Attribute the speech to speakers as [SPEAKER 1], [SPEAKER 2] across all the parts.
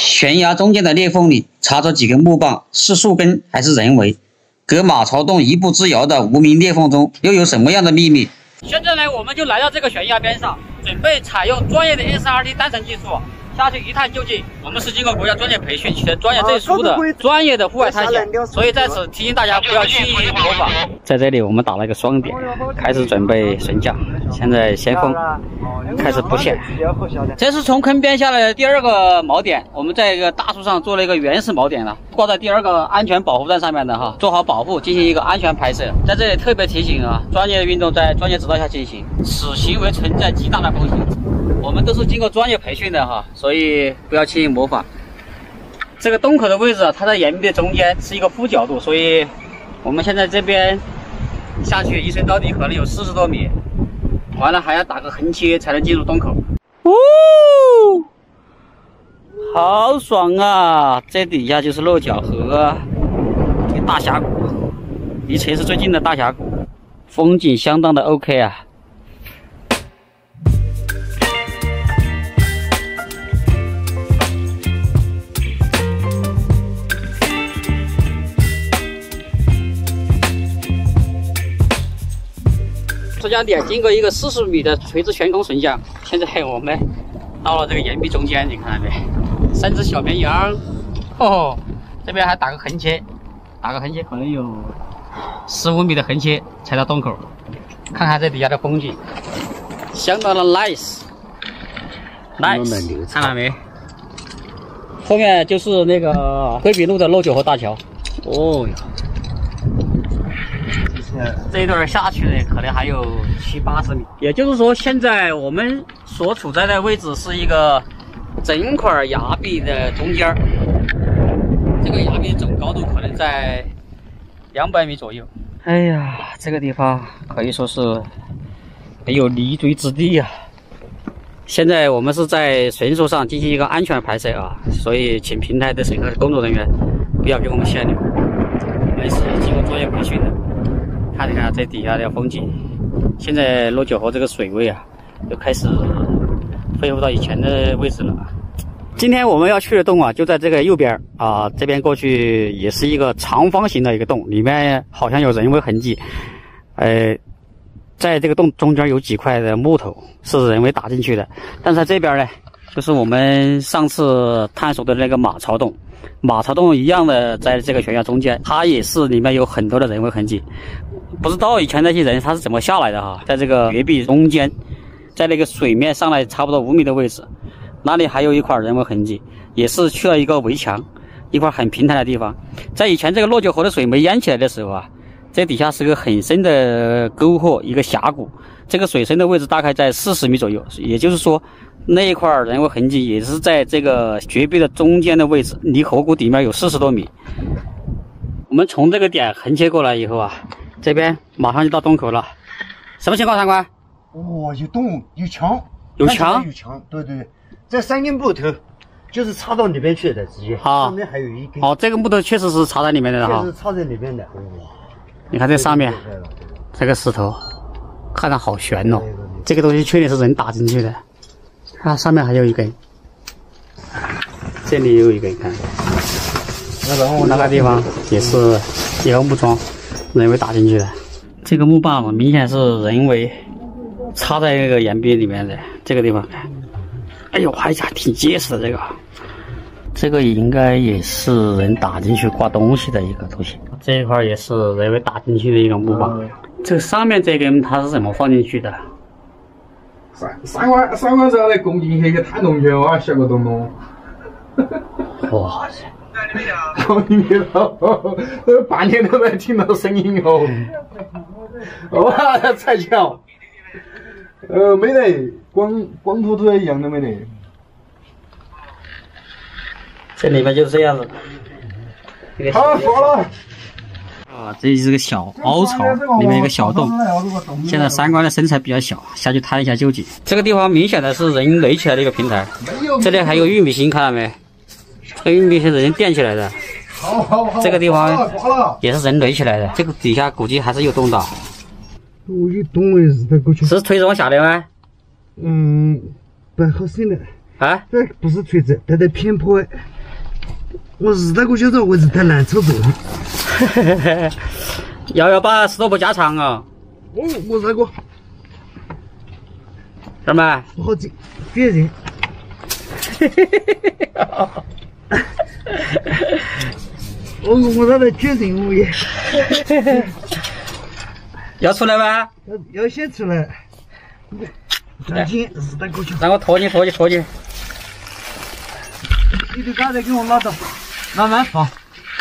[SPEAKER 1] 悬崖中间的裂缝里插着几根木棒，是树根还是人为？隔马槽洞一步之遥的无名裂缝中又有什么样的秘密？
[SPEAKER 2] 现在呢，我们就来到这个悬崖边上，准备采用专业的 SRT 单层技术。下去一探究竟。我们是经过国家专业培训、取得专业证书的专业的户外探险，所以在此提醒大家不要轻易模仿。在这里，我们打了一个双点，开始准备绳降。现在先锋开始布线。这是从坑边下来的第二个锚点，我们在一个大树上做了一个原始锚点了，挂在第二个安全保护站上面的哈，做好保护，进行一个安全拍摄。在这里特别提醒啊，专业运动在专业指导下进行，此行为存在极大的风险。我们都是经过专业培训的哈，所以不要轻易模仿。这个洞口的位置啊，它在岩壁的中间，是一个负角度，所以我们现在这边下去一深到底可能有四十多米，完了还要打个横切才能进入洞口。哦，好爽啊！这底下就是落脚河，大峡谷，离城市最近的大峡谷，风景相当的 OK 啊。经过一个四十米的垂直悬空升降，现在我们到了这个岩壁中间，你看到没？三只小绵羊，哦，这边还打个横切，打个横切可能有十五米的横切才到洞口。看看这底下的风景，相当的 nice，nice，看到没？后面就是那个桂笔路的落九河大桥。哦哟。这一段下去呢，可能还有七八十米。也就是说，现在我们所处在的位置是一个整块崖壁的中间这个崖壁总高度可能在两百米左右。哎呀，这个地方可以说是没有立锥之地呀。现在我们是在绳索上进行一个安全拍摄啊，所以请平台的审核工作人员不要给我们限流。我们是经过专业培训的。看一看这底下的风景，现在落九河这个水位啊，又开始恢复到以前的位置了。今天我们要去的洞啊，就在这个右边啊，这边过去也是一个长方形的一个洞，里面好像有人为痕迹。呃，在这个洞中间有几块的木头是人为打进去的，但是在这边呢，就是我们上次探索的那个马槽洞。马槽洞一样的，在这个悬崖中间，它也是里面有很多的人为痕迹。不知道以前那些人他是怎么下来的哈，在这个绝壁中间，在那个水面上来差不多五米的位置，那里还有一块人为痕迹，也是去了一个围墙，一块很平坦的地方。在以前这个洛九河的水没淹起来的时候啊，这底下是个很深的沟壑，一个峡谷。这个水深的位置大概在四十米左右，也就是说。那一块人为痕迹也是在这个绝壁的中间的位置，离河谷底面有四十多米。我们从这个点横切过来以后啊，这边马上就到洞口了。什么情况，参官？
[SPEAKER 3] 哇，有洞，有墙，
[SPEAKER 2] 有墙，
[SPEAKER 3] 有墙。对对对，这三根木头就是插到里面去的，直接。好，上面还有一根。
[SPEAKER 2] 哦，这个木头确实是插在里面的
[SPEAKER 3] 哈。确实插在里面的。哇，
[SPEAKER 2] 你看这上面，这个石头，看着好悬哦。这个东西确定是人打进去的。它上面还有一根，这里也有一根，看，那个地方也是一个木桩，人为打进去的。这个木棒明显是人为插在那个岩壁里面的。这个地方，哎呦，还还挺结实的这个。这个应该也是人打进去挂东西的一个东西。这一块也是人为打进去的一个木棒。这上面这根它是怎么放进去的？
[SPEAKER 4] 三三万三万这样的工进去去探洞去哇，小个东东。
[SPEAKER 2] 哇塞！
[SPEAKER 4] 洞里面了，这 半天都没听到声音哦。哇，才巧。呃，没得，光光秃秃的一样都没得。
[SPEAKER 2] 这里面就是这样子。
[SPEAKER 4] 好，说了。
[SPEAKER 2] 啊，这是个小凹槽，里面一个小洞。现在三观的身材比较小，下去探一下究竟。这个地方明显的是人垒起来的一个平台，这里还有玉米芯，看到没？这个玉米芯是人垫起来的。这个地方也是人垒起来的，这个底下估计还是有洞的。
[SPEAKER 3] 我有洞哎，是在过去。
[SPEAKER 2] 是推着往下的吗？
[SPEAKER 3] 嗯，不好深的。
[SPEAKER 2] 啊？
[SPEAKER 3] 这不是锤子，它在偏坡。我日那个小子位置太难操作了。
[SPEAKER 2] 要要把石头布加长啊！
[SPEAKER 3] 哦，我那个
[SPEAKER 2] 什么？
[SPEAKER 3] 不好整，别人。我我那个确认我也
[SPEAKER 2] 要出来吗？
[SPEAKER 3] 要要先出来。赶紧日那过去，
[SPEAKER 2] 让我拖你拖你拖你。
[SPEAKER 3] 你就刚才给我拉到，慢慢放。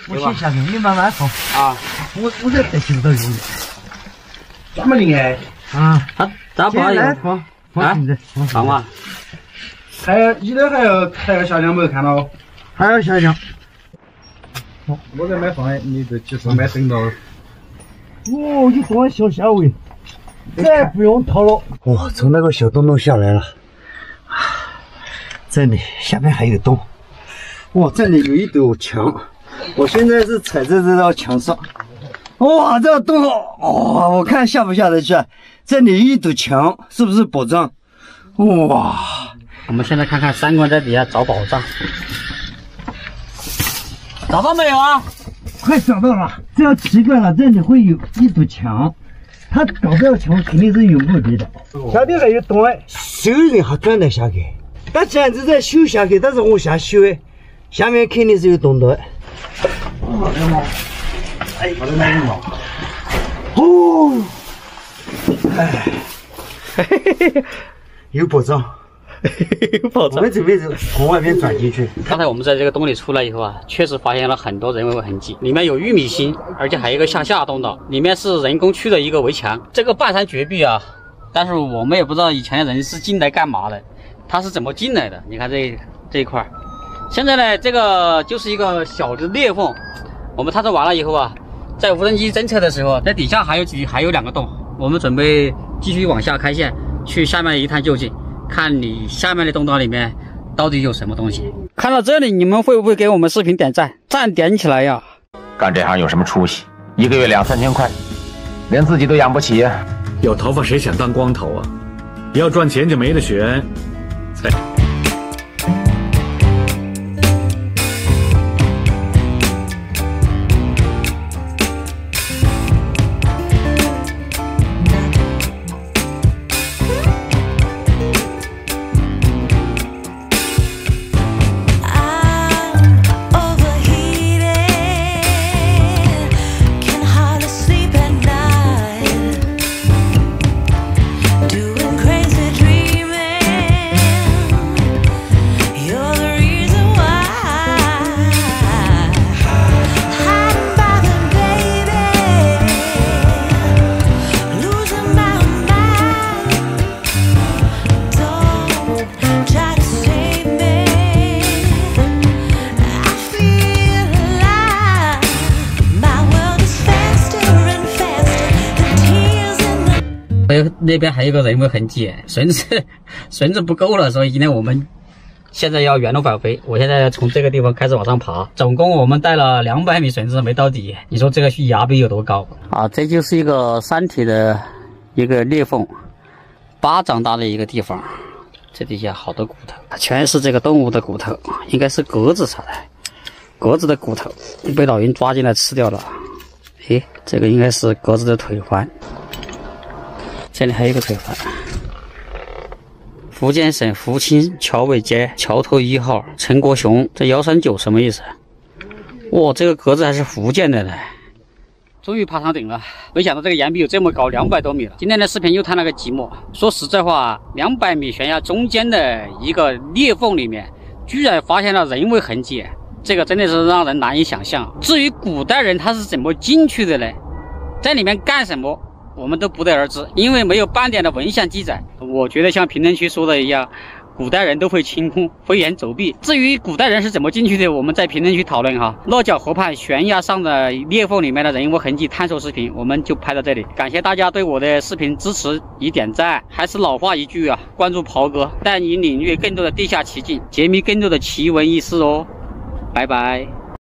[SPEAKER 3] 我先下去，你慢慢放。
[SPEAKER 2] 啊，
[SPEAKER 3] 我我这带起不到油的。
[SPEAKER 4] 这么厉害？
[SPEAKER 2] 啊，他他不好
[SPEAKER 3] 来
[SPEAKER 2] 用。
[SPEAKER 3] 放，放进去，
[SPEAKER 2] 放嘛。
[SPEAKER 4] 还有你这还要还要下降没有看到？
[SPEAKER 3] 还要下降。
[SPEAKER 4] 我在买放的，你这其实买等到。
[SPEAKER 3] 哦，你多小虾尾，再不用掏了。哇，从那个小洞洞下来了。这里下面还有洞。哇，这里有一堵墙。我现在是踩在这道墙上。哇，这个洞，哇，我看下不下得去。这里一堵墙，是不是宝藏？哇！
[SPEAKER 2] 我们现在看看三观在底下找宝藏，找到没有啊？
[SPEAKER 3] 快找到了！这要奇怪了，这里会有一堵墙，他搞不到墙肯定是有目的的。下面还有洞哎，修人还钻得下去，他简直在修下去，但是往下修哎，下面肯定是有洞的。
[SPEAKER 4] 哎，我的买什么？
[SPEAKER 3] 哦，哎，有宝藏，
[SPEAKER 2] 有宝
[SPEAKER 3] 我们准备从外面转进去。
[SPEAKER 2] 刚才我们在这个洞里出来以后啊，确实发现了很多人为痕迹，里面有玉米芯，而且还有一个向下洞道，里面是人工区的一个围墙。这个半山绝壁啊，但是我们也不知道以前的人是进来干嘛的，他是怎么进来的？你看这这一块儿，现在呢，这个就是一个小的裂缝。我们探测完了以后啊，在无人机侦测的时候，在底下还有几还有两个洞，我们准备继续往下开线，去下面一探究竟，看你下面的洞道里面到底有什么东西。看到这里，你们会不会给我们视频点赞？赞点起来呀！
[SPEAKER 5] 干这行有什么出息？一个月两三千块，连自己都养不起呀、
[SPEAKER 6] 有头发谁想当光头啊？要赚钱就没得选。才
[SPEAKER 2] 那边还有个人为痕迹，绳子 绳子不够了，所以今天，我们现在要原路返回。我现在从这个地方开始往上爬，总共我们带了两百米绳子没到底，你说这个崖壁有多高啊？这就是一个山体的一个裂缝，巴掌大的一个地方，这底下好多骨头，全是这个动物的骨头，应该是鸽子啥的，鸽子的骨头被老鹰抓进来吃掉了。诶，这个应该是鸽子的腿环。这里还有一个腿环。福建省福清桥尾街桥头一号陈国雄，这幺三九什么意思？哇，这个格子还是福建的呢。终于爬上顶了，没想到这个岩壁有这么高，两百多米了。今天的视频又探了个寂寞。说实在话，两百米悬崖中间的一个裂缝里面，居然发现了人为痕迹，这个真的是让人难以想象。至于古代人他是怎么进去的呢？在里面干什么？我们都不得而知，因为没有半点的文献记载。我觉得像评论区说的一样，古代人都会清空、飞檐走壁。至于古代人是怎么进去的，我们在评论区讨论哈。落脚河畔悬崖上的裂缝里面的人物痕迹探索视频，我们就拍到这里。感谢大家对我的视频支持与点赞。还是老话一句啊，关注袍哥，带你领略更多的地下奇境，解密更多的奇闻异事哦。拜拜。